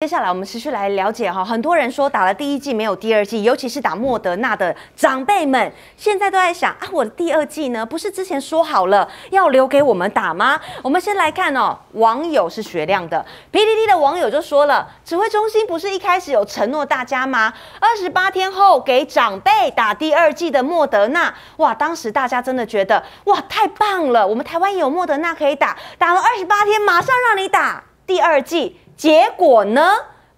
接下来我们持续来了解哈，很多人说打了第一季没有第二季，尤其是打莫德纳的长辈们，现在都在想啊，我的第二季呢，不是之前说好了要留给我们打吗？我们先来看哦，网友是雪亮的，PDD 的网友就说了，指挥中心不是一开始有承诺大家吗？二十八天后给长辈打第二季的莫德纳，哇，当时大家真的觉得哇，太棒了，我们台湾有莫德纳可以打，打了二十八天，马上让你打第二季。结果呢？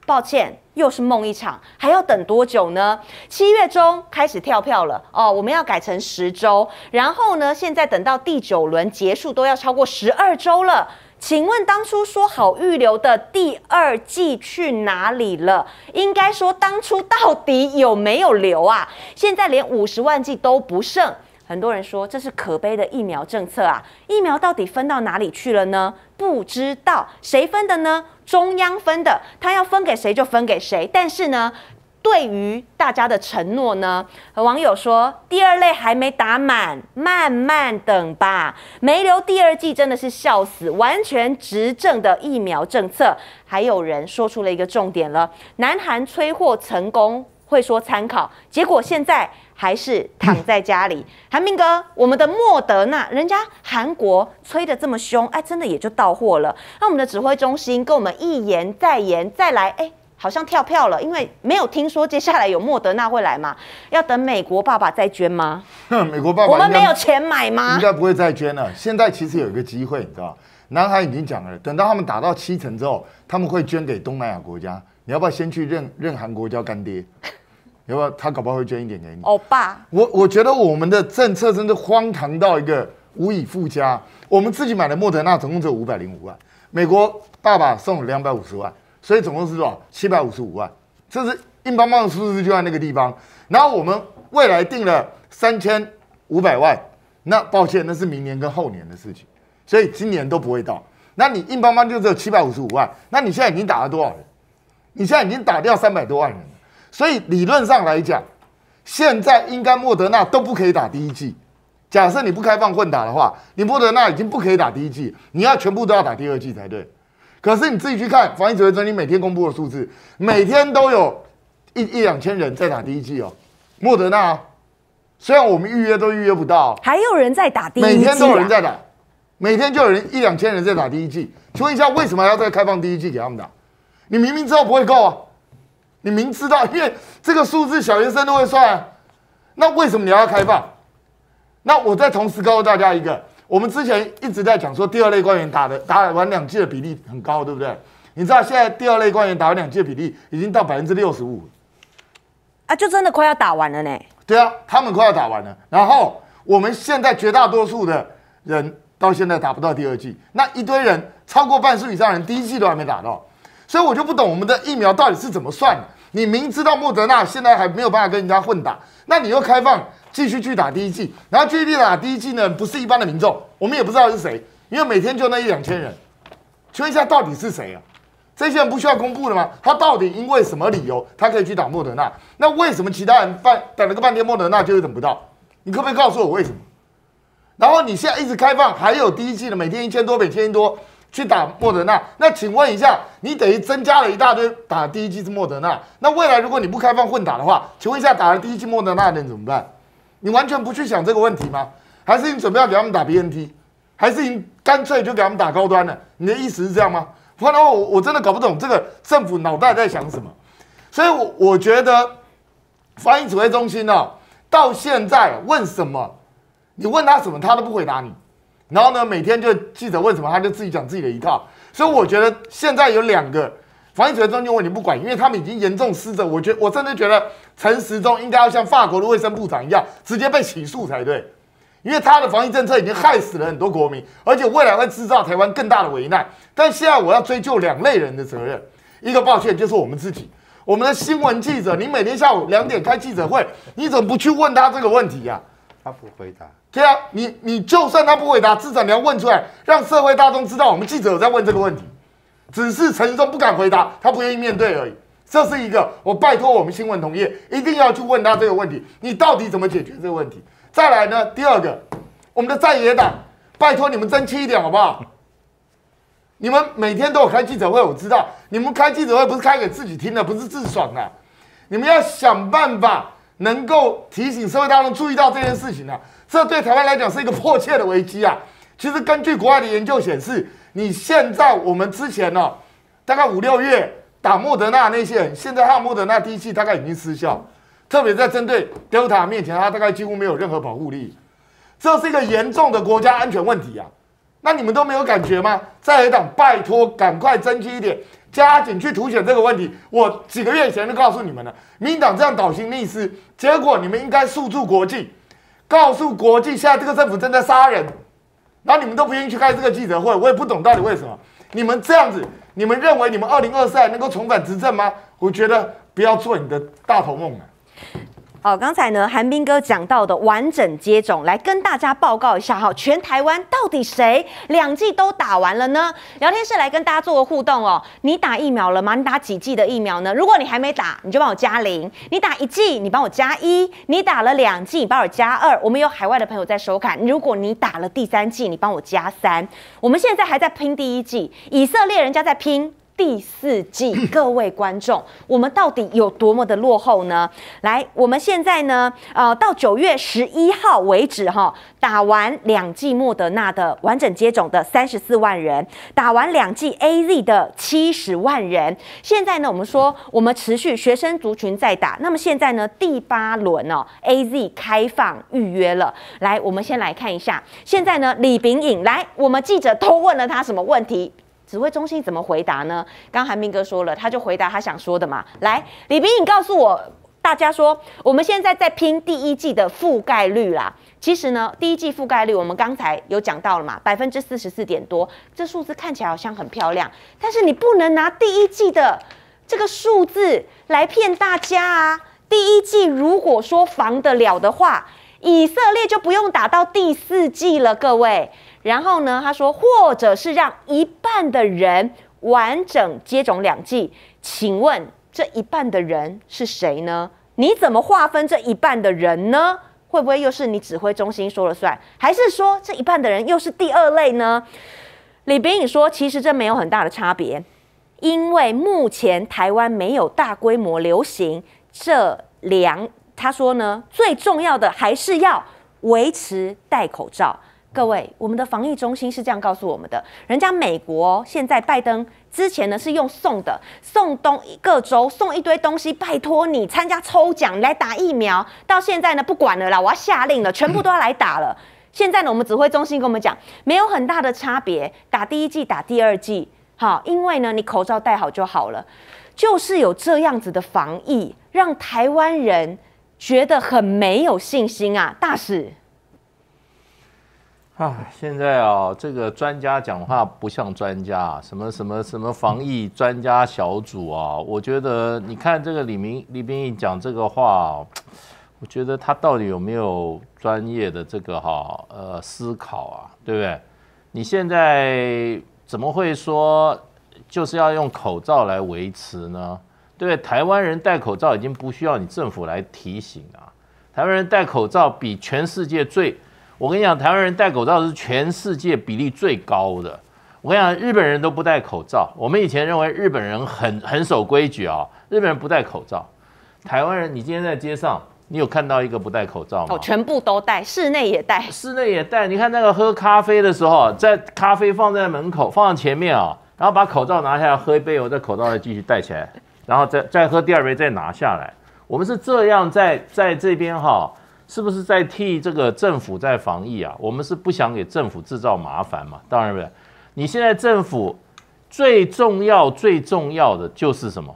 抱歉，又是梦一场，还要等多久呢？七月中开始跳票了哦，我们要改成十周，然后呢，现在等到第九轮结束都要超过十二周了。请问当初说好预留的第二季去哪里了？应该说当初到底有没有留啊？现在连五十万季都不剩。很多人说这是可悲的疫苗政策啊！疫苗到底分到哪里去了呢？不知道谁分的呢？中央分的，他要分给谁就分给谁。但是呢，对于大家的承诺呢，网友说第二类还没打满，慢慢等吧。没留第二季真的是笑死，完全执政的疫苗政策。还有人说出了一个重点了：南韩催货成功。会说参考，结果现在还是躺在家里。韩明哥，我们的莫德纳，人家韩国催的这么凶，哎，真的也就到货了。那我们的指挥中心跟我们一言再言再来，哎，好像跳票了，因为没有听说接下来有莫德纳会来嘛？要等美国爸爸再捐吗？美国爸爸，我们没有钱买吗？应该不会再捐了。现在其实有一个机会，你知道，南海已经讲了，等到他们打到七成之后，他们会捐给东南亚国家。你要不要先去认认韩国叫干爹？要不要他搞不好会捐一点给你？欧巴，我我觉得我们的政策真的荒唐到一个无以复加。我们自己买的莫德纳总共只有五百零五万，美国爸爸送了两百五十万，所以总共是多少？七百五十五万，这是硬邦邦的数字就在那个地方。然后我们未来定了三千五百万，那抱歉，那是明年跟后年的事情，所以今年都不会到。那你硬邦邦就只有七百五十五万，那你现在已经打了多少人？你现在已经打掉三百多万人。所以理论上来讲，现在应该莫德纳都不可以打第一季。假设你不开放混打的话，你莫德纳已经不可以打第一季，你要全部都要打第二季才对。可是你自己去看防疫指挥中心每天公布的数字，每天都有一一两千人在打第一季哦。莫德纳虽然我们预约都预约不到，还有人在打第一季，每天都有人在打，每天就有人一两千人在打第一季。请问一下，为什么要再开放第一季给他们打？你明明知道不会够啊！你明知道，因为这个数字小学生都会算，那为什么你要开放？那我再同时告诉大家一个，我们之前一直在讲说，第二类官员打的打完两剂的比例很高，对不对？你知道现在第二类官员打完两剂的比例已经到百分之六十五，啊，就真的快要打完了呢。对啊，他们快要打完了，然后我们现在绝大多数的人到现在打不到第二剂，那一堆人超过半数以上人第一剂都还没打到。所以我就不懂我们的疫苗到底是怎么算的。你明知道莫德纳现在还没有办法跟人家混打，那你又开放继续去打第一剂，然后继续打第一剂呢？不是一般的民众，我们也不知道是谁，因为每天就那一两千人。请问一下，到底是谁啊？这些人不需要公布的吗？他到底因为什么理由他可以去打莫德纳？那为什么其他人半等了个半天莫德纳就是等不到？你可不可以告诉我为什么？然后你现在一直开放，还有第一剂的每天一千多，每天一多。去打莫德纳，那请问一下，你等于增加了一大堆打第一剂是莫德纳，那未来如果你不开放混打的话，请问一下打了第一剂莫德纳的人怎么办？你完全不去想这个问题吗？还是你准备要给他们打 BNT？还是你干脆就给他们打高端的？你的意思是这样吗？不然的话，我我真的搞不懂这个政府脑袋在想什么。所以，我我觉得防疫指挥中心呢，到现在问什么，你问他什么，他都不回答你。然后呢，每天就记者问什么，他就自己讲自己的一套。所以我觉得现在有两个防疫指挥中心问题不管，因为他们已经严重失责。我觉我真的觉得陈时中应该要像法国的卫生部长一样，直接被起诉才对，因为他的防疫政策已经害死了很多国民，而且未来会制造台湾更大的危难。但现在我要追究两类人的责任，一个抱歉就是我们自己，我们的新闻记者，你每天下午两点开记者会，你怎么不去问他这个问题呀？他不回答。对啊，你你就算他不回答，至少你要问出来，让社会大众知道我们记者有在问这个问题。只是陈忠不敢回答，他不愿意面对而已。这是一个，我拜托我们新闻同业一定要去问他这个问题：你到底怎么解决这个问题？再来呢，第二个，我们的在野党，拜托你们争气一点好不好？你们每天都有开记者会，我知道你们开记者会不是开给自己听的，不是自爽的，你们要想办法能够提醒社会大众注意到这件事情啊，这对台湾来讲是一个迫切的危机啊。其实根据国外的研究显示，你现在我们之前呢，大概五六月打莫德纳那些人，现在他莫德纳第一剂大概已经失效，特别在针对 Delta 面前，它大概几乎没有任何保护力，这是一个严重的国家安全问题啊。那你们都没有感觉吗？在野党，拜托赶快争气一点，加紧去凸显这个问题。我几个月前就告诉你们了，民党这样倒行逆施，结果你们应该诉诸国际，告诉国际，现在这个政府正在杀人。然后你们都不愿意去开这个记者会，我也不懂到底为什么。你们这样子，你们认为你们二零二四能够重返执政吗？我觉得不要做你的大头梦了。哦，刚才呢，韩斌哥讲到的完整接种，来跟大家报告一下哈，全台湾到底谁两剂都打完了呢？聊天室来跟大家做个互动哦，你打疫苗了吗？你打几剂的疫苗呢？如果你还没打，你就帮我加零；你打一剂，你帮我加一；你打了两剂，你帮我加二。我们有海外的朋友在收看，如果你打了第三剂，你帮我加三。我们现在还在拼第一剂，以色列人家在拼。第四季，各位观众，我们到底有多么的落后呢？来，我们现在呢，呃，到九月十一号为止，哈，打完两剂莫德纳的完整接种的三十四万人，打完两剂 A Z 的七十万人。现在呢，我们说我们持续学生族群在打，那么现在呢，第八轮哦 A Z 开放预约了。来，我们先来看一下，现在呢，李炳颖来，我们记者都问了他什么问题？指挥中心怎么回答呢？刚韩明哥说了，他就回答他想说的嘛。来，李斌，你告诉我，大家说，我们现在在拼第一季的覆盖率啦。其实呢，第一季覆盖率我们刚才有讲到了嘛，百分之四十四点多，这数字看起来好像很漂亮，但是你不能拿第一季的这个数字来骗大家啊。第一季如果说防得了的话，以色列就不用打到第四季了，各位。然后呢？他说，或者是让一半的人完整接种两剂，请问这一半的人是谁呢？你怎么划分这一半的人呢？会不会又是你指挥中心说了算？还是说这一半的人又是第二类呢？李炳宇说，其实这没有很大的差别，因为目前台湾没有大规模流行这两。他说呢，最重要的还是要维持戴口罩。各位，我们的防疫中心是这样告诉我们的：，人家美国现在拜登之前呢是用送的，送东各州送一堆东西，拜托你参加抽奖来打疫苗。到现在呢不管了啦，我要下令了，全部都要来打了。现在呢，我们指挥中心跟我们讲，没有很大的差别，打第一季打第二季，好，因为呢你口罩戴好就好了，就是有这样子的防疫，让台湾人觉得很没有信心啊，大使。啊，现在啊，这个专家讲话不像专家，什么什么什么防疫专家小组啊，我觉得你看这个李明李炳义讲这个话，我觉得他到底有没有专业的这个哈呃思考啊，对不对？你现在怎么会说就是要用口罩来维持呢？对？台湾人戴口罩已经不需要你政府来提醒啊，台湾人戴口罩比全世界最。我跟你讲，台湾人戴口罩是全世界比例最高的。我跟你讲，日本人都不戴口罩。我们以前认为日本人很很守规矩啊，日本人不戴口罩。台湾人，你今天在街上，你有看到一个不戴口罩吗？哦，全部都戴，室内也戴，室内也戴。你看那个喝咖啡的时候，在咖啡放在门口，放在前面啊，然后把口罩拿下来喝一杯，我这口罩再继续戴起来，然后再再喝第二杯，再拿下来。我们是这样在在这边哈。是不是在替这个政府在防疫啊？我们是不想给政府制造麻烦嘛？当然不是。你现在政府最重要、最重要的就是什么？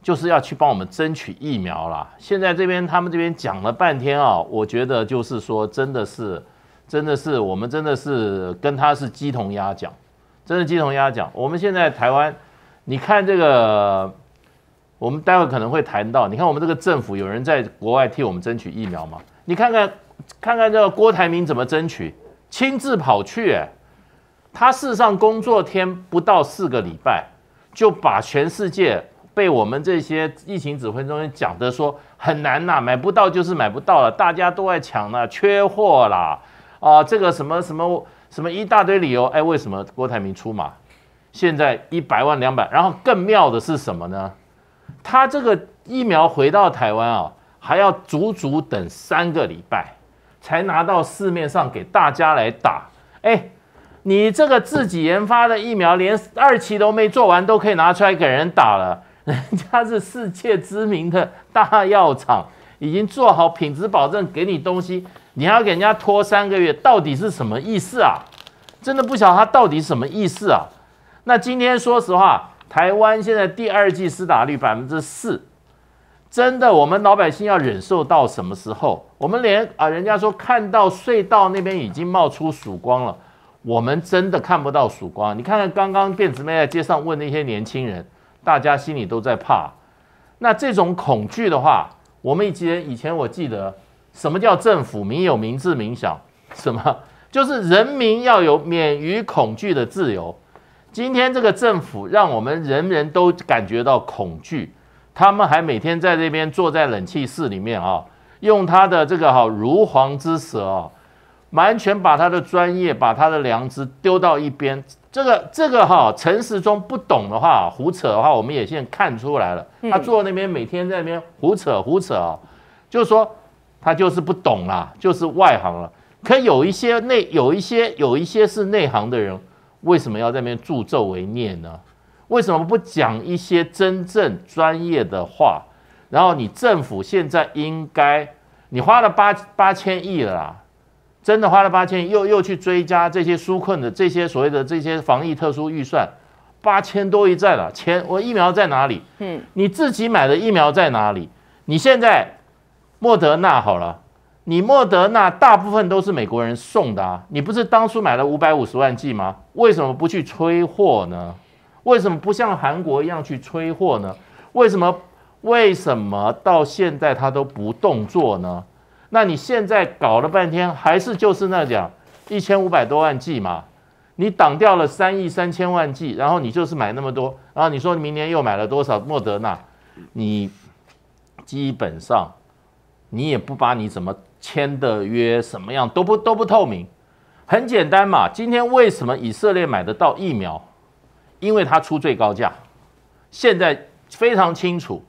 就是要去帮我们争取疫苗啦。现在这边他们这边讲了半天啊，我觉得就是说，真的是，真的是我们真的是跟他是鸡同鸭讲，真的鸡同鸭讲。我们现在台湾，你看这个，我们待会可能会谈到，你看我们这个政府有人在国外替我们争取疫苗吗？你看看，看看这个郭台铭怎么争取，亲自跑去，哎，他事实上工作天不到四个礼拜，就把全世界被我们这些疫情指挥中心讲的说很难呐，买不到就是买不到了，大家都在抢呢，缺货啦，啊，这个什么什么什么一大堆理由，哎，为什么郭台铭出马？现在一百万两百，然后更妙的是什么呢？他这个疫苗回到台湾啊，还要足足等三个礼拜才拿到市面上给大家来打。哎，你这个自己研发的疫苗，连二期都没做完，都可以拿出来给人打了。人家是世界知名的大药厂，已经做好品质保证，给你东西，你还要给人家拖三个月，到底是什么意思啊？真的不晓得他到底什么意思啊？那今天说实话，台湾现在第二季施打率百分之四，真的我们老百姓要忍受到什么时候？我们连啊，人家说看到隧道那边已经冒出曙光了，我们真的看不到曙光。你看看刚刚电子妹在街上问那些年轻人，大家心里都在怕。那这种恐惧的话，我们以前以前我记得，什么叫政府民有民治民享？什么？就是人民要有免于恐惧的自由。今天这个政府让我们人人都感觉到恐惧，他们还每天在这边坐在冷气室里面啊，用他的这个哈如簧之舌啊，完全把他的专业、把他的良知丢到一边。这个这个哈陈时中不懂的话，胡扯的话，我们也现在看出来了。他坐那边每天在那边胡扯胡扯啊，就是说他就是不懂啦，就是外行了。可有一些内有一些有一些是内行的人，为什么要在那边助纣为虐呢？为什么不讲一些真正专业的话？然后你政府现在应该，你花了八八千亿了啦，真的花了八千亿，又又去追加这些纾困的这些所谓的这些防疫特殊预算，八千多亿在了，钱我疫苗在哪里？嗯，你自己买的疫苗在哪里？你现在莫德纳好了。你莫德纳大部分都是美国人送的啊，你不是当初买了五百五十万剂吗？为什么不去催货呢？为什么不像韩国一样去催货呢？为什么为什么到现在他都不动作呢？那你现在搞了半天，还是就是那讲一千五百多万剂嘛？你挡掉了三亿三千万剂，然后你就是买那么多，然后你说明年又买了多少莫德纳？你基本上你也不把你怎么。签的约什么样都不都不透明，很简单嘛。今天为什么以色列买得到疫苗？因为他出最高价，现在非常清楚，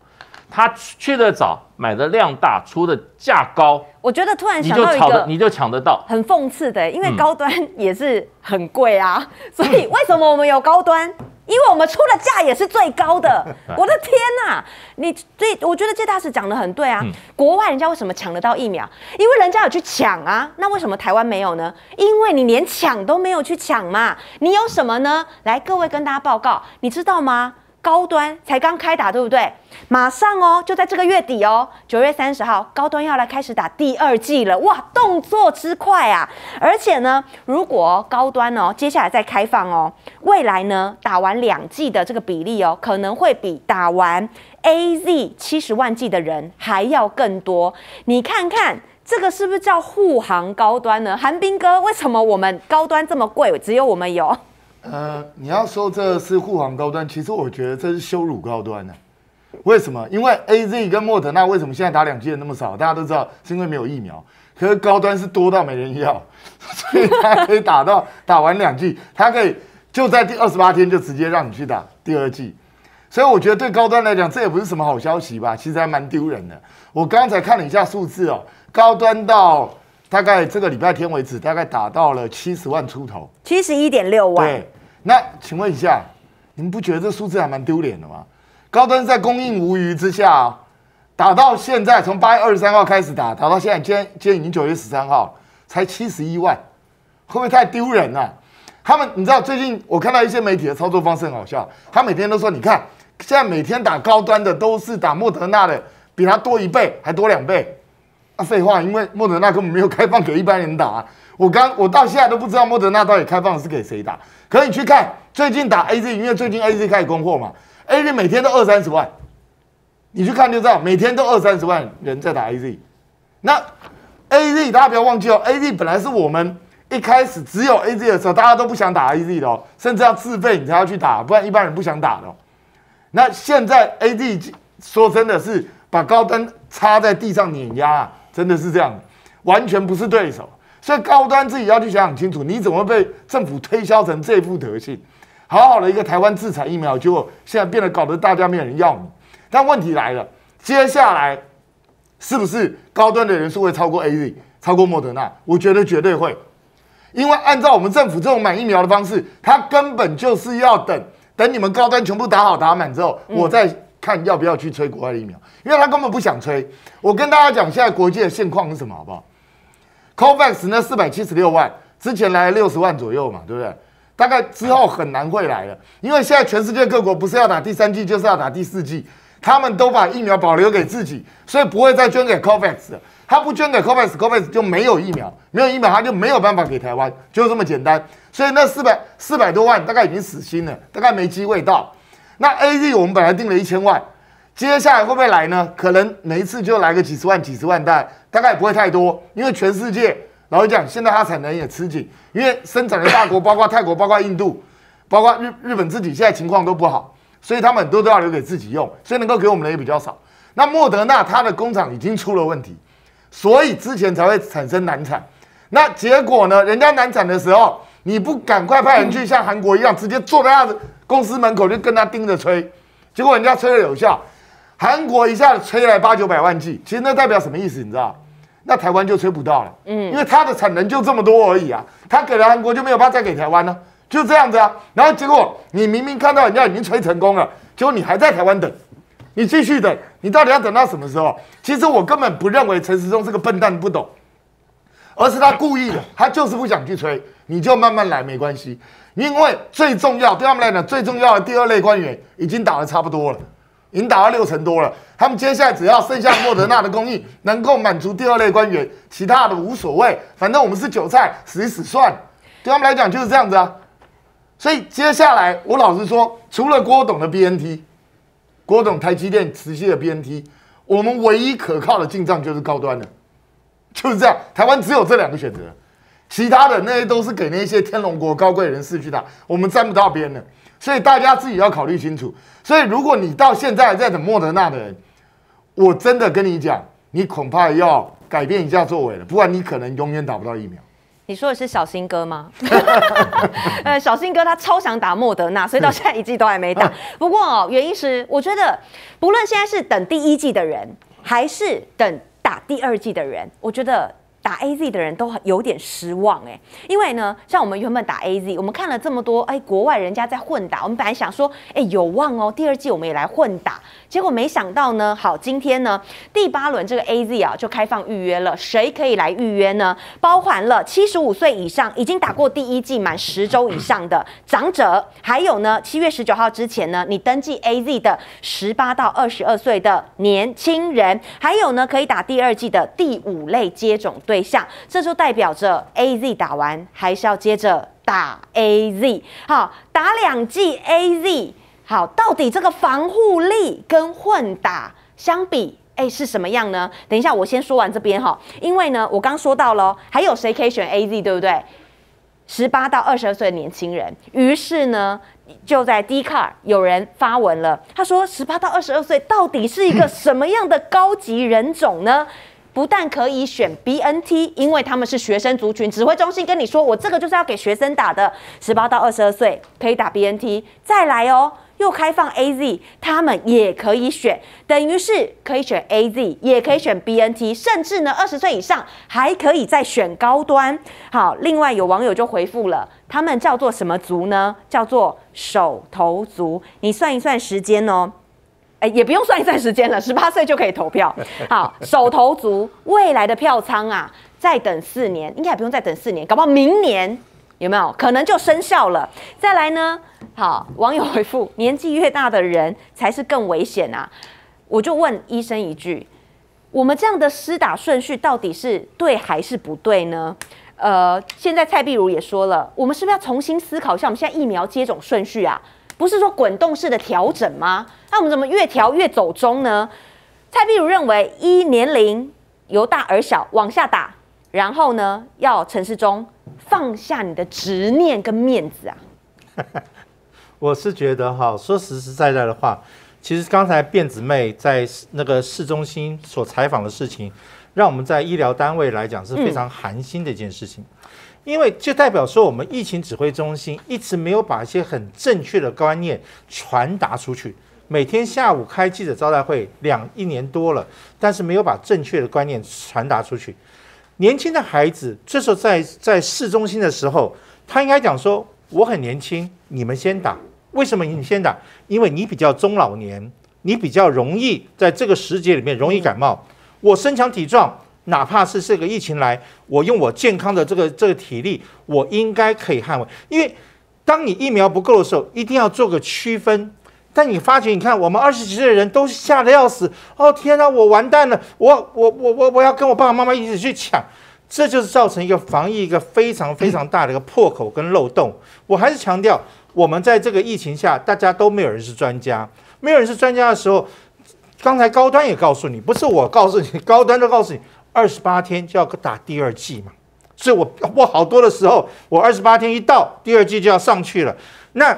他去的早，买的量大，出的价高。我觉得突然想到一个，你就抢得到，很讽刺的，因为高端也是很贵啊，所以为什么我们有高端？因为我们出的价也是最高的，我的天呐！你这我觉得这大使讲的很对啊。国外人家为什么抢得到疫苗？因为人家有去抢啊。那为什么台湾没有呢？因为你连抢都没有去抢嘛。你有什么呢？来，各位跟大家报告，你知道吗？高端才刚开打，对不对？马上哦，就在这个月底哦，九月三十号，高端要来开始打第二季了。哇，动作之快啊！而且呢，如果高端哦，接下来再开放哦，未来呢，打完两季的这个比例哦，可能会比打完 A Z 七十万剂的人还要更多。你看看这个是不是叫护航高端呢？韩冰哥，为什么我们高端这么贵，只有我们有？呃，你要说这是护航高端，其实我觉得这是羞辱高端呢。为什么？因为 A Z 跟莫德纳为什么现在打两剂的那么少？大家都知道是因为没有疫苗。可是高端是多到没人要，所以它可以打到打完两剂，它可以就在第二十八天就直接让你去打第二剂。所以我觉得对高端来讲，这也不是什么好消息吧？其实还蛮丢人的。我刚才看了一下数字哦，高端到。大概这个礼拜天为止，大概打到了七十万出头，七十一点六万。对，那请问一下，你们不觉得这数字还蛮丢脸的吗？高端在供应无余之下，打到现在，从八月二十三号开始打，打到现在，今天今天已经九月十三号，才七十一万，会不会太丢人了？他们，你知道最近我看到一些媒体的操作方式很好笑，他每天都说，你看现在每天打高端的都是打莫德纳的，比他多一倍，还多两倍。废话，因为莫德纳根本没有开放给一般人打。我刚我到现在都不知道莫德纳到底开放是给谁打。可以去看最近打 A Z，因为最近 A Z 开始供货嘛，A Z 每天都二三十万，你去看就知道，每天都二三十万人在打 A Z。那 A Z 大家不要忘记哦，A Z 本来是我们一开始只有 A Z 的时候，大家都不想打 A Z 的哦，甚至要自费你才要去打，不然一般人不想打的。那现在 A Z 说真的是把高端插在地上碾压。真的是这样，完全不是对手，所以高端自己要去想想清楚，你怎么被政府推销成这副德性？好好的一个台湾自产疫苗，结果现在变得搞得大家没有人要你。但问题来了，接下来是不是高端的人数会超过 A Z，超过莫德纳？我觉得绝对会，因为按照我们政府这种买疫苗的方式，它根本就是要等等你们高端全部打好打满之后，我再看要不要去吹国外的疫苗，因为他根本不想吹。我跟大家讲，现在国际的现况是什么，好不好？COVAX 那四百七十六万，之前来六十万左右嘛，对不对？大概之后很难会来了，因为现在全世界各国不是要打第三剂，就是要打第四剂。他们都把疫苗保留给自己，所以不会再捐给 COVAX 了。他不捐给 COVAX，COVAX 就没有疫苗，没有疫苗他就没有办法给台湾，就这么简单。所以那四百四百多万大概已经死心了，大概没机会到。那 AZ 我们本来定了一千万，接下来会不会来呢？可能每一次就来个几十万、几十万袋，大概也不会太多，因为全世界老实讲，现在它产能也吃紧，因为生产的大国包括泰国、包括印度、包括日日本自己现在情况都不好。所以他们很多都要留给自己用，所以能够给我们的也比较少。那莫德纳它的工厂已经出了问题，所以之前才会产生难产。那结果呢？人家难产的时候，你不赶快派人去像韩国一样，直接坐在他的公司门口就跟他盯着吹，结果人家吹了有效，韩国一下子吹来八九百万剂，其实那代表什么意思？你知道？那台湾就吹不到了，嗯，因为它的产能就这么多而已啊，他给了韩国就没有办法再给台湾呢。就这样子啊，然后结果你明明看到人家已经吹成功了，结果你还在台湾等，你继续等，你到底要等到什么时候？其实我根本不认为陈时中是个笨蛋不懂，而是他故意的，他就是不想去吹，你就慢慢来没关系，因为最重要对他们来讲最重要的第二类官员已经打的差不多了，已经打到六成多了，他们接下来只要剩下莫德纳的供应能够满足第二类官员，其他的无所谓，反正我们是韭菜，死一死算，对他们来讲就是这样子啊。所以接下来，我老实说，除了郭董的 BNT，郭董台积电持续的 BNT，我们唯一可靠的进账就是高端的，就是这样。台湾只有这两个选择，其他的那些都是给那些天龙国高贵人士去打，我们沾不到边的。所以大家自己要考虑清楚。所以如果你到现在在等莫德纳的人，我真的跟你讲，你恐怕要改变一下作为了，不然你可能永远打不到疫苗。你说的是小新哥吗？呃，小新哥他超想打莫德纳，所以到现在一季都还没打。不过原因是，我觉得不论现在是等第一季的人，还是等打第二季的人，我觉得。打 A Z 的人都有点失望哎，因为呢，像我们原本打 A Z，我们看了这么多哎，国外人家在混打，我们本来想说哎有望哦，第二季我们也来混打，结果没想到呢，好，今天呢第八轮这个 A Z 啊就开放预约了，谁可以来预约呢？包含了七十五岁以上已经打过第一季满十周以上的长者，还有呢七月十九号之前呢你登记 A Z 的十八到二十二岁的年轻人，还有呢可以打第二季的第五类接种。对象，这就代表着 A Z 打完还是要接着打 A Z。好，打两剂 A Z，好，到底这个防护力跟混打相比，哎，是什么样呢？等一下，我先说完这边哈，因为呢，我刚说到了，还有谁可以选 A Z，对不对？十八到二十二岁的年轻人。于是呢，就在 D Car 有人发文了，他说十八到二十二岁到底是一个 什么样的高级人种呢？不但可以选 BNT，因为他们是学生族群，指挥中心跟你说，我这个就是要给学生打的，十八到二十二岁可以打 BNT。再来哦，又开放 AZ，他们也可以选，等于是可以选 AZ，也可以选 BNT，甚至呢，二十岁以上还可以再选高端。好，另外有网友就回复了，他们叫做什么族呢？叫做手头族。你算一算时间哦。哎，也不用算一算时间了，十八岁就可以投票。好，手头足未来的票仓啊，再等四年，应该也不用再等四年，搞不好明年有没有可能就生效了？再来呢？好，网友回复：年纪越大的人才是更危险啊！我就问医生一句：我们这样的施打顺序到底是对还是不对呢？呃，现在蔡碧如也说了，我们是不是要重新思考一下我们现在疫苗接种顺序啊？不是说滚动式的调整吗？那我们怎么越调越走中呢？蔡壁如认为，一年龄由大而小往下打，然后呢，要陈世忠放下你的执念跟面子啊。我是觉得哈，说实实在在的话，其实刚才辫子妹在那个市中心所采访的事情，让我们在医疗单位来讲是非常寒心的一件事情。因为就代表说我们疫情指挥中心一直没有把一些很正确的观念传达出去。每天下午开记者招待会两一年多了，但是没有把正确的观念传达出去。年轻的孩子这时候在在市中心的时候，他应该讲说：“我很年轻，你们先打。为什么你先打？因为你比较中老年，你比较容易在这个时节里面容易感冒。我身强体壮，哪怕是这个疫情来，我用我健康的这个这个体力，我应该可以捍卫。因为当你疫苗不够的时候，一定要做个区分。但你发觉，你看我们二十几岁的人都吓得要死。哦天哪，我完蛋了！我我我我我要跟我爸爸妈妈一起去抢，这就是造成一个防疫一个非常非常大的一个破口跟漏洞。我还是强调，我们在这个疫情下，大家都没有人是专家，没有人是专家的时候，刚才高端也告诉你，不是我告诉你，高端都告诉你，二十八天就要打第二剂嘛。所以我我好多的时候，我二十八天一到，第二剂就要上去了。那。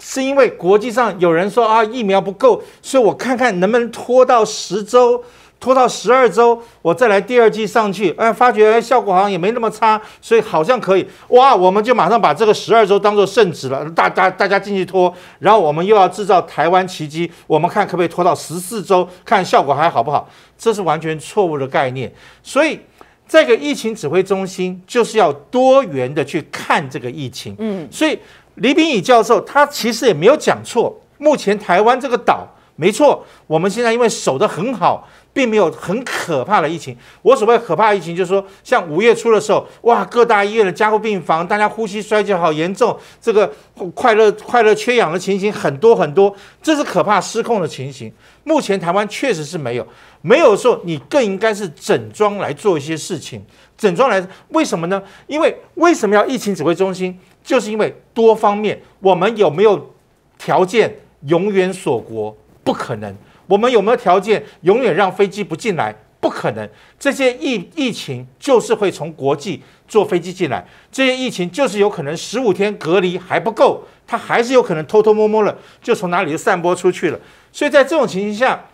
是因为国际上有人说啊疫苗不够，所以我看看能不能拖到十周，拖到十二周，我再来第二季上去，哎，发觉效果好像也没那么差，所以好像可以，哇，我们就马上把这个十二周当做圣旨了，大大大家进去拖，然后我们又要制造台湾奇迹，我们看可不可以拖到十四周，看效果还好不好？这是完全错误的概念，所以这个疫情指挥中心就是要多元的去看这个疫情，嗯，所以。李炳宇教授，他其实也没有讲错。目前台湾这个岛，没错，我们现在因为守得很好，并没有很可怕的疫情。我所谓可怕疫情，就是说，像五月初的时候，哇，各大医院的加护病房，大家呼吸衰竭好严重，这个快乐快乐缺氧的情形很多很多，这是可怕失控的情形。目前台湾确实是没有，没有时候你更应该是整装来做一些事情，整装来，为什么呢？因为为什么要疫情指挥中心？就是因为多方面，我们有没有条件永远锁国？不可能。我们有没有条件永远让飞机不进来？不可能。这些疫疫情就是会从国际坐飞机进来，这些疫情就是有可能十五天隔离还不够，它还是有可能偷偷摸摸的就从哪里就散播出去了。所以在这种情形下，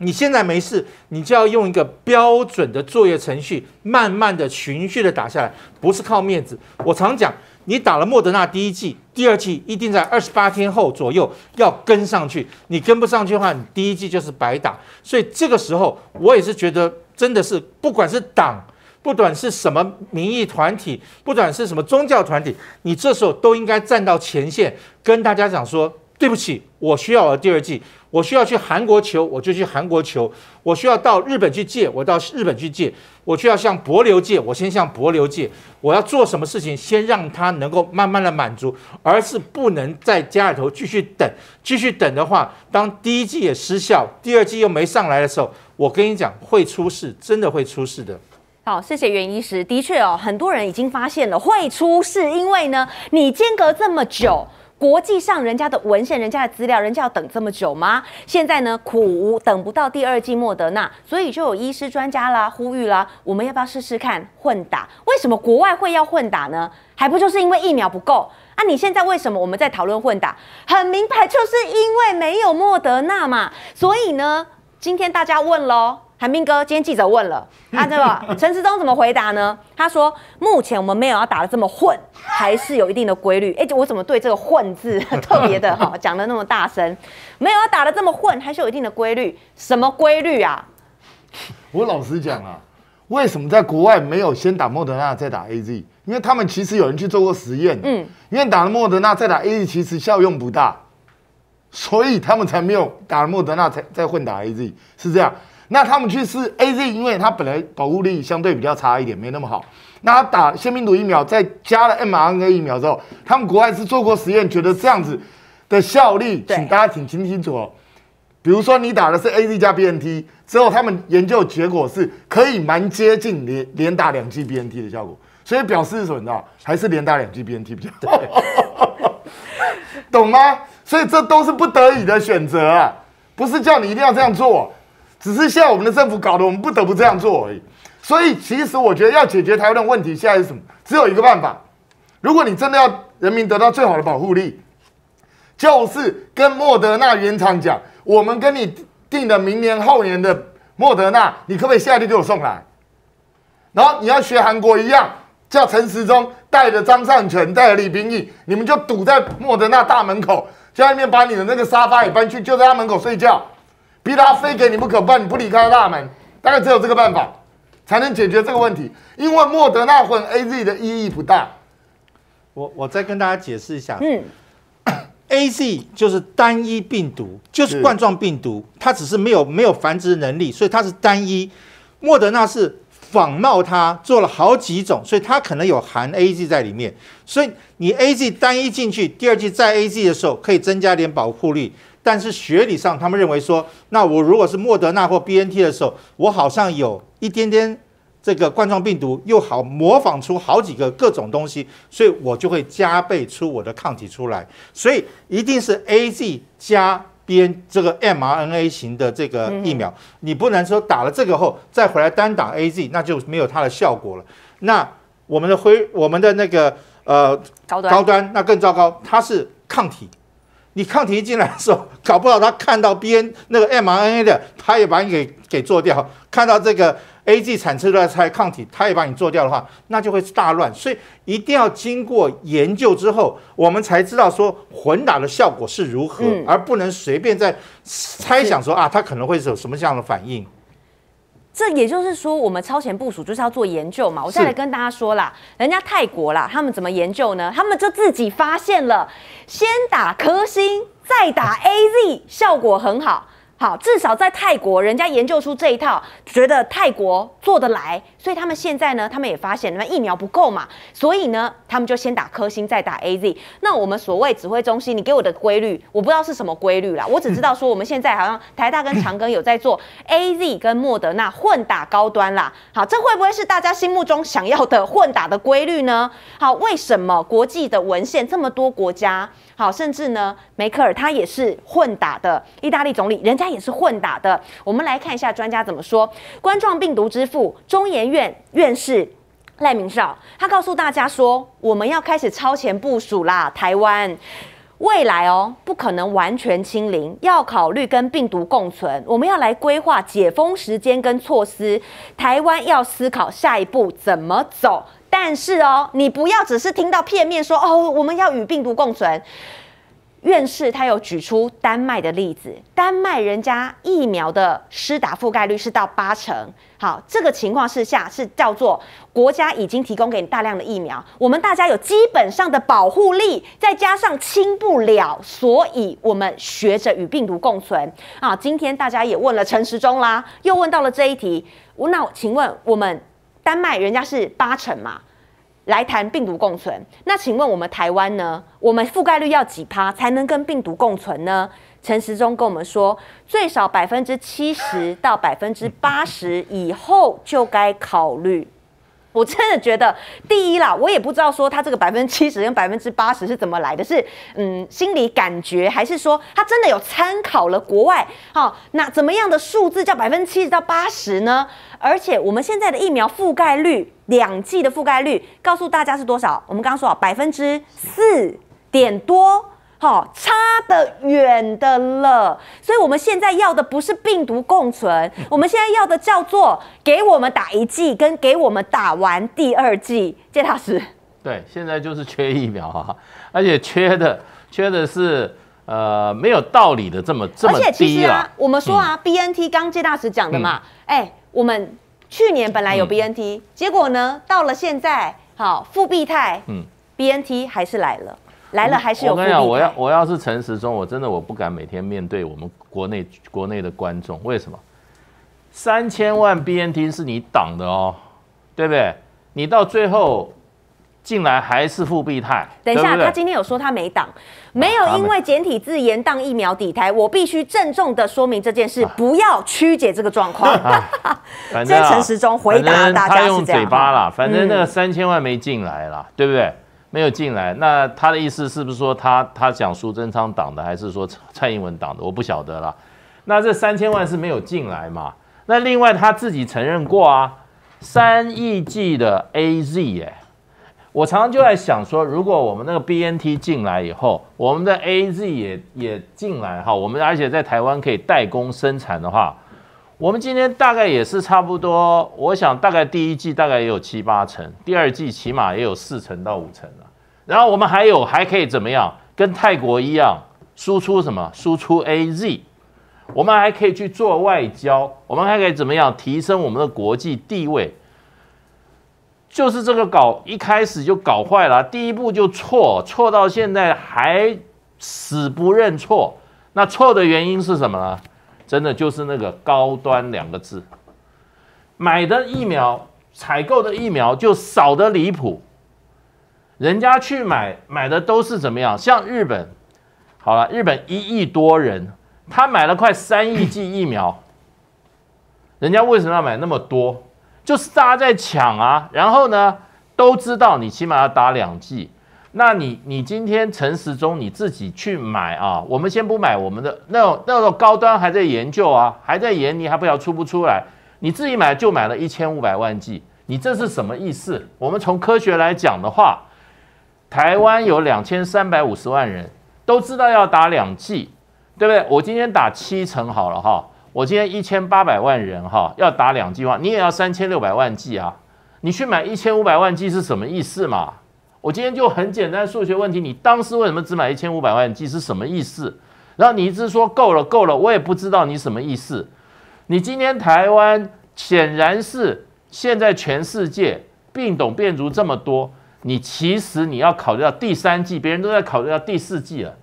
你现在没事，你就要用一个标准的作业程序，慢慢的循序的打下来，不是靠面子。我常讲。你打了莫德纳第一剂，第二剂一定在二十八天后左右要跟上去。你跟不上去的话，你第一剂就是白打。所以这个时候，我也是觉得，真的是不管是党，不管是什么民意团体，不管是什么宗教团体，你这时候都应该站到前线，跟大家讲说：对不起，我需要我第二季。我需要去韩国求，我就去韩国求；我需要到日本去借，我到日本去借；我需要向博流借，我先向博流借。我要做什么事情，先让他能够慢慢的满足，而是不能在家里头继续等。继续等的话，当第一季也失效，第二季又没上来的时候，我跟你讲会出事，真的会出事的。好，谢谢袁医师。的确哦，很多人已经发现了会出事，因为呢，你间隔这么久。国际上人家的文献、人家的资料，人家要等这么久吗？现在呢，苦等不到第二季莫德纳，所以就有医师专家啦呼吁啦，我们要不要试试看混打？为什么国外会要混打呢？还不就是因为疫苗不够啊？你现在为什么我们在讨论混打？很明白，就是因为没有莫德纳嘛。所以呢，今天大家问喽。韩斌哥，今天记者问了他 这个陈时中怎么回答呢？他说：目前我们没有要打的这么混，还是有一定的规律。哎，我怎么对这个“混”字 特别的哈，讲的那么大声？没有要打的这么混，还是有一定的规律。什么规律啊？我老实讲啊，为什么在国外没有先打莫德纳再打 A Z？因为他们其实有人去做过实验，嗯，因为打了莫德纳再打 A Z 其实效用不大，所以他们才没有打了莫德纳才再混打 A Z，是这样。那他们去试 A Z，因为它本来保护力相对比较差一点，没那么好。那他打腺病毒疫苗，再加了 m R N A 疫苗之后，他们国外是做过实验，觉得这样子的效力，请大家请听清楚哦。比如说你打的是 A Z 加 B N T 之后，他们研究结果是可以蛮接近连连打两剂 B N T 的效果，所以表示什么？你知道，还是连打两剂 B N T 比较好，懂吗？所以这都是不得已的选择啊，不是叫你一定要这样做。只是现在我们的政府搞得我们不得不这样做而已，所以其实我觉得要解决台湾的问题，现在是什么？只有一个办法，如果你真的要人民得到最好的保护力，就是跟莫德纳原厂讲，我们跟你定的明年后年的莫德纳，你可不可以现在就给我送来？然后你要学韩国一样，叫陈时中带着张善权带着李炳义，你们就堵在莫德纳大门口，在外面把你的那个沙发也搬去，就在他门口睡觉，逼他非给你不可，不然你不离开大门，大概只有这个办法才能解决这个问题。因为莫德纳混 A Z 的意义不大。我我再跟大家解释一下，嗯，A Z 就是单一病毒，就是是冠状病毒，它只是没有没有繁殖能力，所以它是单一。莫德纳是仿冒它，做了好几种，所以它可能有含 A Z 在里面。所以你 A Z 单一进去，第二季再 A Z 的时候，可以增加点保护力。但是学理上，他们认为说，那我如果是莫德纳或 B N T 的时候，我好像有一点点这个冠状病毒，又好模仿出好几个各种东西，所以我就会加倍出我的抗体出来。所以一定是 A Z 加 N 这个 mRNA 型的这个疫苗，你不能说打了这个后再回来单打 A Z，那就没有它的效果了。那我们的辉，我们的那个呃高端高端那更糟糕，它是抗体。你抗体一进来的时候，搞不好他看到 B N 那个 mRNA 的，他也把你给给做掉；看到这个 A G 产生的才抗体，他也把你做掉的话，那就会大乱。所以一定要经过研究之后，我们才知道说混打的效果是如何，嗯而不能随便在猜想说啊，它可能会是有什么样的反应。这也就是说，我们超前部署就是要做研究嘛。我再是来跟大家说啦，人家泰国啦，他们怎么研究呢？他们就自己发现了，先打科兴，再打 A Z，效果很好。好，至少在泰国，人家研究出这一套，觉得泰国做得来，所以他们现在呢，他们也发现那疫苗不够嘛，所以呢，他们就先打科兴，再打 A Z。那我们所谓指挥中心，你给我的规律，我不知道是什么规律啦，我只知道说我们现在好像台大跟长庚有在做 A Z 跟莫德纳混打高端啦。好，这会不会是大家心目中想要的混打的规律呢？好，为什么国际的文献这么多国家？好，甚至呢，梅克尔他也是混打的，意大利总理人家也是混打的。我们来看一下专家怎么说。冠状病毒之父中研院院士赖明少，他告诉大家说，我们要开始超前部署啦，台湾。未来哦，不可能完全清零，要考虑跟病毒共存。我们要来规划解封时间跟措施。台湾要思考下一步怎么走。但是哦，你不要只是听到片面说哦，我们要与病毒共存。院士他有举出丹麦的例子，丹麦人家疫苗的施打覆盖率是到八成。好，这个情况之下是叫做国家已经提供给你大量的疫苗，我们大家有基本上的保护力，再加上清不了，所以我们学着与病毒共存。啊，今天大家也问了陈时中啦，又问到了这一题，我那请问我们丹麦人家是八成嘛？来谈病毒共存。那请问我们台湾呢？我们覆盖率要几趴才能跟病毒共存呢？陈时中跟我们说，最少百分之七十到百分之八十以后就该考虑。我真的觉得，第一啦，我也不知道说他这个百分之七十跟百分之八十是怎么来的，是嗯心理感觉，还是说他真的有参考了国外？好、那怎么样的数字叫百分之七十到八十呢？而且我们现在的疫苗覆盖率，两剂的覆盖率，告诉大家是多少？我们刚刚说啊，百分之四点多。好、差得远的了，所以我们现在要的不是病毒共存，我们现在要的叫做给我们打一剂，跟给我们打完第二剂。谢大师，对，现在就是缺疫苗啊，而且缺的缺的是呃没有道理的这么这么而且其实啊，。我们说啊、b N T 刚谢大使讲的嘛，哎、我们去年本来有嗯。B N T，、结果呢，到了现在，好复必泰，嗯嗯，B N T 还是来了，来了还是我跟你讲，我要。我要是陈时中，我真的我不敢每天面对我们国内国内的观众，为什么？三千万 BNT 是你挡的哦，对不对？你到最后进来还是复必泰，等一下，对对他今天有说他没挡，没有因为简体字延宕疫苗底台，我必须郑重的说明这件啊事，不要曲解这个状况。反正、陈时中回答大家他用是这样嘴巴啦，反正那三千万没进来啦，对不对？没有进来，那他的意思是不是说他他讲苏贞昌党的，还是说蔡英文党的？我不晓得啦。那这三千万是没有进来嘛？那另外他自己承认过啊，三亿剂的 A Z 哎、我常常就在想说，如果我们那个 B N T 进来以后，我们的 A Z 也也进来哈，我们而且在台湾可以代工生产的话，我们今天大概也是差不多，我想大概第一季大概也有七八成，第二季起码也有四成到五成了。然后我们还有还可以怎么样？跟泰国一样，输出什么？输出 AZ。我们还可以去做外交，我们还可以怎么样提升我们的国际地位？就是这个搞一开始就搞坏了，第一步就错，错到现在还死不认错。那错的原因是什么呢？真的就是那个高端两个字，买的疫苗、采购的疫苗就少得离谱。人家去买买的都是怎么样？像日本，好了，日本一亿多人，他买了快三亿剂疫苗，人家为什么要买那么多？就是大家在抢啊。然后呢，都知道你起码要打两剂。那你你今天陈时中你自己去买啊？我们先不买我们的那种那种高端还在研究啊，还在研，你还不知道出不出来？你自己买就买了一千五百万剂，你这是什么意思？我们从科学来讲的话，台湾有两千三百五十万人都知道要打两剂，对不对？我今天打七成好了哈，我今天一千八百万人哈要打两剂话，你也要三千六百万剂啊，你去买一千五百万剂是什么意思嘛？我今天就很简单数学问题，你当时为什么只买一千五百万剂是什么意思？然后你一直说够了够了，我也不知道你什么意思。你今天台湾显然是现在全世界病懂变足这么多，你其实你要考虑到第三季，别人都在考虑到第四季了，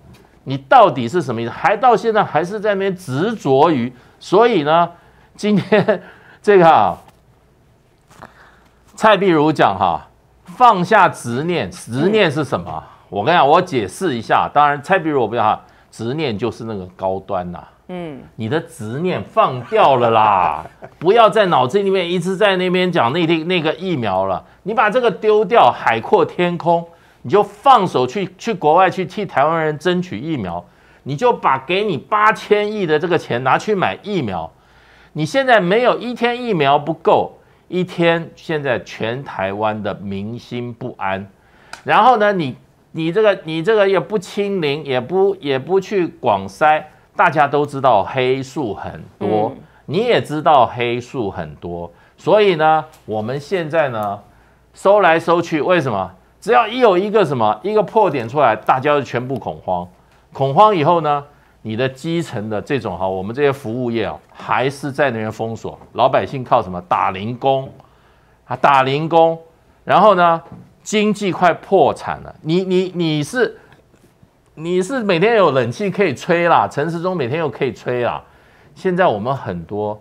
你到底是什么意思？还到现在还是在那边执着于，所以呢，今天这个啊，蔡碧如讲哈。放下执念，执念是什么？我跟你讲，我解释一下。当然，蔡比如我不要哈，执念就是那个高端呐。嗯，你的执念放掉了啦，不要在脑子里面一直在那边讲那那那个疫苗了。你把这个丢掉，海阔天空，你就放手去去国外去替台湾人争取疫苗，你就把给你八千亿的这个钱拿去买疫苗。你现在没有一天疫苗不够。一天，现在全台湾的民心不安，然后呢，你你这个你这个也不清零，也不也不去广筛，大家都知道黑数很多，你也知道黑数很多，所以呢，我们现在呢，收来收去，为什么？只要一有一个什么一个破点出来，大家就全部恐慌，恐慌以后呢？你的基层的这种哈，我们这些服务业啊，还是在那边封锁，老百姓靠什么打零工啊？打零工，然后呢，经济快破产了。你你你是你是每天有冷气可以吹啦，城市中每天又可以吹啦。现在我们很多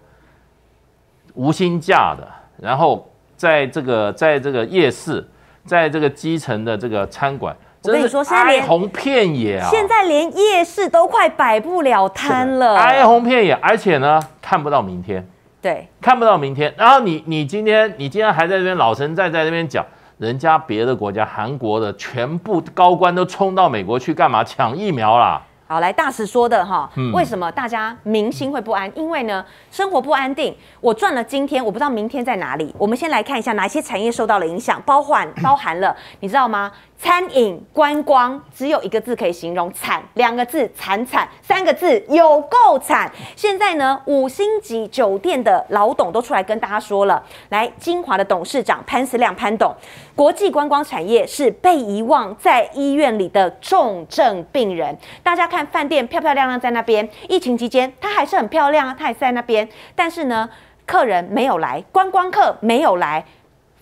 无薪假的，然后在这个在这个夜市，在这个基层的这个餐馆。我跟你说，现在连哀鸿遍野啊！现在连夜市都快摆不了摊了，哀鸿遍野，而且呢，看不到明天。对，看不到明天。然后你你今天你今天还在这边老神在在这边讲，人家别的国家韩国的全部高官都冲到美国去干嘛？抢疫苗啦！好，来大使说的哈，为什么大家明星会不安？因为呢，生活不安定。我赚了今天，我不知道明天在哪里。我们先来看一下哪些产业受到了影响，包含 包含了，你知道吗？餐饮、观光，只有一个字可以形容：惨。两个字，惨惨；三个字，有够惨。现在呢，五星级酒店的老董都出来跟大家说了，来，金华的董事长潘思亮潘董，国际观光产业是被遗忘在医院里的重症病人。大家看饭店漂漂亮亮在那边，疫情期间它还是很漂亮啊，它还在那边，但是呢，客人没有来，观光客没有来，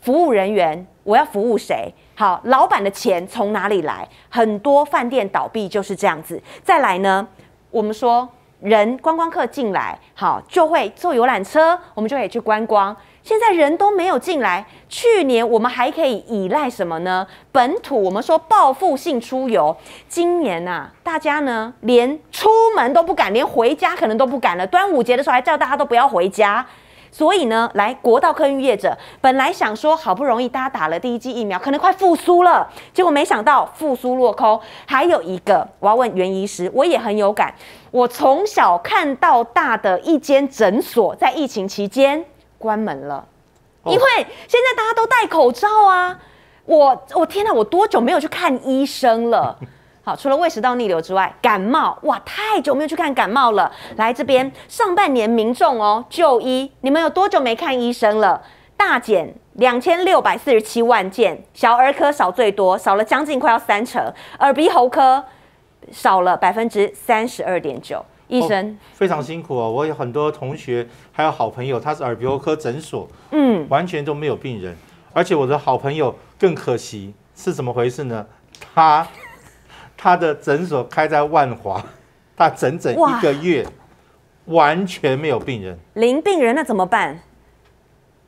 服务人员，我要服务谁？好，老板的钱从哪里来？很多饭店倒闭就是这样子。再来呢，我们说人观光客进来，好就会坐游览车，我们就可以去观光。现在人都没有进来，去年我们还可以依赖什么呢？本土我们说报复性出游，今年呐，大家呢连出门都不敢，连回家可能都不敢了。端午节的时候还叫大家都不要回家。所以呢，来国道客运业者本来想说，好不容易大家打了第一剂疫苗，可能快复苏了，结果没想到复苏落空。还有一个，我要问袁医师，我也很有感，我从小看到大的一间诊所在疫情期间关门了，因为现在大家都戴口罩啊。我我天哪，我多久没有去看医生了？好，除了胃食道逆流之外，感冒哇，太久没有去看感冒了。来这边，上半年民众哦就医，你们有多久没看医生了？大减两千六百四十七万件，小儿科少最多，少了将近快要三成，耳鼻喉科少了百分之三十二点九。医生，非常辛苦哦。我有很多同学，还有好朋友，他是耳鼻喉科诊所，嗯，完全都没有病人。而且我的好朋友更可惜，是怎么回事呢？他他的诊所开在万华，他整整一个月完全没有病人。零病人那怎么办？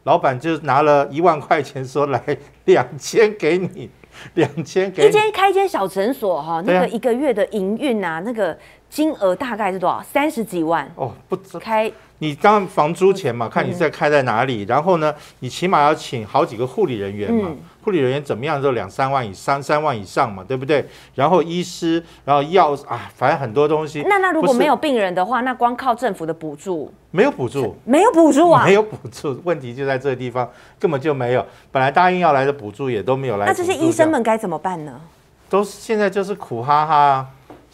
老板就拿了一万块钱说来两千给你，两千给。一间开一间小诊所哈，那个一个月的营运啊，那个金额大概是多少？三十几万。哦，不知开你当然房租钱嘛，看你在开在哪里，然后呢，你起码要请好几个护理人员嘛嗯，护理人员怎么样都两三万以上，三万以上嘛，对不对？然后医师，然后药啊，反正很多东西。那那如果没有病人的话，那光靠政府的补助没有补助，没有补助啊没？有补助，问题就在这个地方，根本就没有。本来答应要来的补助也都没有来那。这些医生们该怎么办呢？都是现在就是苦哈哈啊，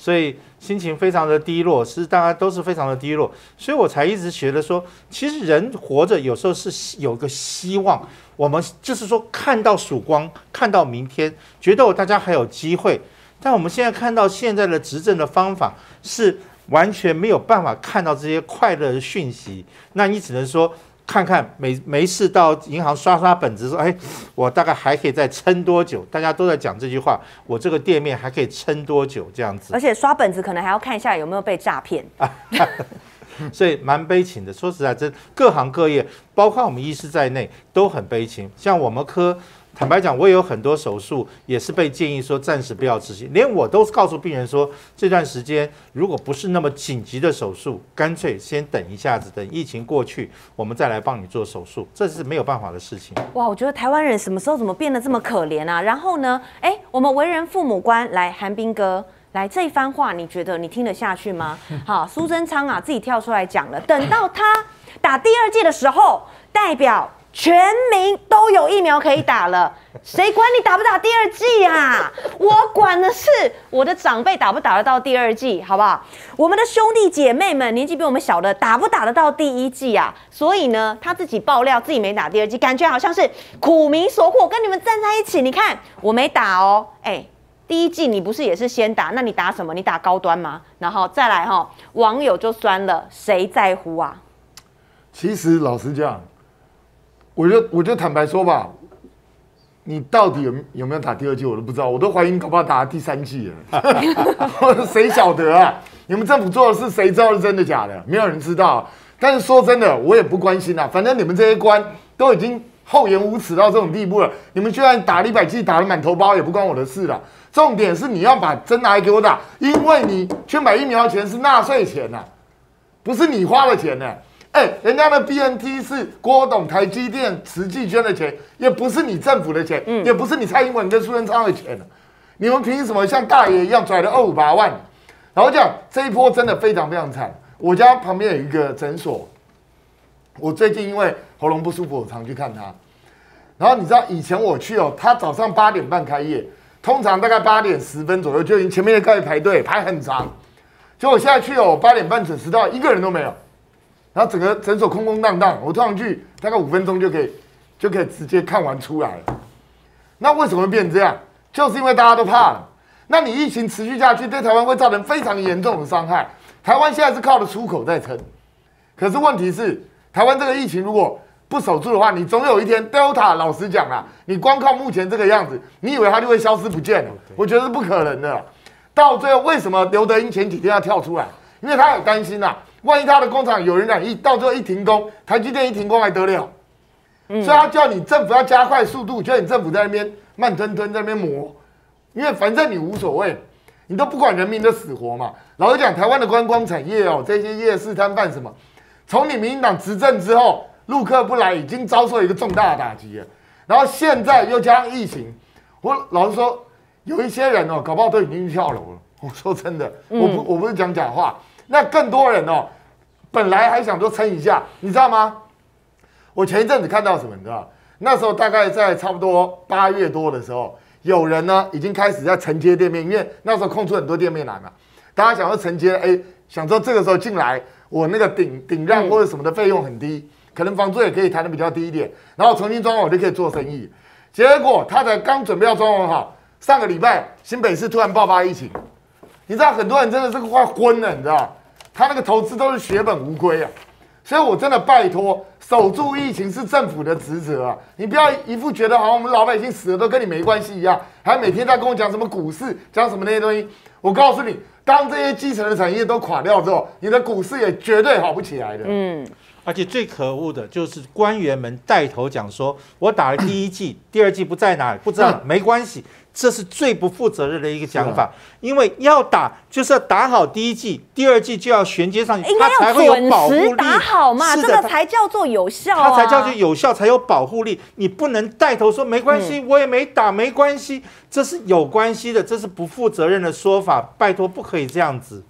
所以心情非常的低落，是大家都是非常的低落，所以我才一直觉得说，其实人活着有时候是有个希望，我们就是说看到曙光，看到明天，觉得大家还有机会，但我们现在看到现在的执政的方法是完全没有办法看到这些快乐的讯息，那你只能说。看看没没事到银行刷刷本子说，哎，我大概还可以再撑多久？大家都在讲这句话，我这个店面还可以撑多久？这样子而，且刷本子可能还要看一下有没有被诈骗啊。所以蛮悲情的。说实在，这各行各业，包括我们医师在内，都很悲情。像我们科，坦白讲，我也有很多手术也是被建议说暂时不要执行，连我都告诉病人说，这段时间如果不是那么紧急的手术，干脆先等一下子，等疫情过去，我们再来帮你做手术，这是没有办法的事情。哇，我觉得台湾人什么时候怎么变得这么可怜啊？然后呢，哎，我们为人父母官来，韩冰哥。来这一番话，你觉得你听得下去吗？好，苏贞昌啊自己跳出来讲了，等到他打第二季的时候，代表全民都有疫苗可以打了，谁管你打不打第二季啊？我管的是我的长辈打不打得到第二季，好不好？我们的兄弟姐妹们年纪比我们小的打不打得到第一季啊？所以呢，他自己爆料自己没打第二季，感觉好像是苦民所苦，我跟你们站在一起。你看我没打哦，哎、第一季你不是也是先打？那你打什么？你打高端吗？然后再来哈、网友就酸了，谁在乎啊？其实老实讲，我就我就坦白说吧，你到底有有没有打第二季，我都不知道，我都怀疑你搞不好打第三季了，谁晓得啊？你们政府做的事，谁知道是真的假的？没有人知道。但是说真的，我也不关心啊，反正你们这些官都已经厚颜无耻到这种地步了，你们居然打了一百剂，打了满头包，也不关我的事了。重点是你要把针拿来给我打，因为你去买疫苗的钱是纳税钱呐、不是你花的钱呢、哎、人家的 BNT 是郭董、台积电、慈济捐的钱，也不是你政府的钱，也不是你蔡英文跟苏贞昌的钱你们凭什么像大爷一样拽了二五八万？然后讲这一波真的非常非常惨。我家旁边有一个诊所，我最近因为喉咙不舒服，我常去看他。然后你知道以前我去哦，他早上八点半开业，通常大概八点十分左右就已经前面的开始排队，排很长。结果我现在去哦，八点半准时到，一个人都没有。然后整个诊所空空荡荡，我通常去大概五分钟就可以就可以直接看完出来。那为什么会变这样？就是因为大家都怕了。那你疫情持续下去，对台湾会造成非常严重的伤害。台湾现在是靠着出口在撑，可是问题是，台湾这个疫情如果不守住的话，你总有一天 Delta，老实讲啦，你光靠目前这个样子，你以为它就会消失不见了？我觉得是不可能的。到最后，为什么刘德英前几天要跳出来？因为他很担心呐、万一他的工厂有人染疫，到最后一停工，台积电一停工还得了？所以他叫你政府要加快速度，叫你政府在那边慢吞吞在那边磨，因为反正你无所谓，你都不管人民的死活嘛。老实讲，台湾的观光产业哦，这些夜市摊贩什么，从你民进党执政之后，陆客不来已经遭受一个重大的打击了。然后现在又加上疫情，我老实说，有一些人哦，搞不好都已经去跳楼了。我说真的，我不我不是讲假话。那更多人哦，本来还想说撑一下，你知道吗？我前一阵子看到什么，你知道？那时候大概在差不多八月多的时候，有人呢已经开始在承接店面，因为那时候空出很多店面来嘛，大家想要承接，哎，想说这个时候进来，我那个顶顶让或者什么的费用很低，可能房租也可以谈的比较低一点，然后重新装潢我就可以做生意。结果他才刚准备要装潢好，上个礼拜新北市突然爆发疫情，你知道很多人真的是快昏了，你知道，他那个投资都是血本无归啊。所以我真的拜托，守住疫情是政府的职责啊！你不要一副觉得好像我们老百姓死了都跟你没关系一样，还每天在跟我讲什么股市，讲什么那些东西。我告诉你，当这些基层的产业都垮掉之后，你的股市也绝对好不起来的。嗯。而且最可恶的就是官员们带头讲说，我打了第一季，第二季不在哪，不知道没关系，这是最不负责任的一个讲法。因为要打就是要打好第一季，第二季就要衔接上去，它才会有保护力。打好嘛，这个才叫做有效，它才叫做有效，才有保护力。你不能带头说没关系，我也没打，没关系，这是有关系的，这是不负责任的说法。拜托，不可以这样子。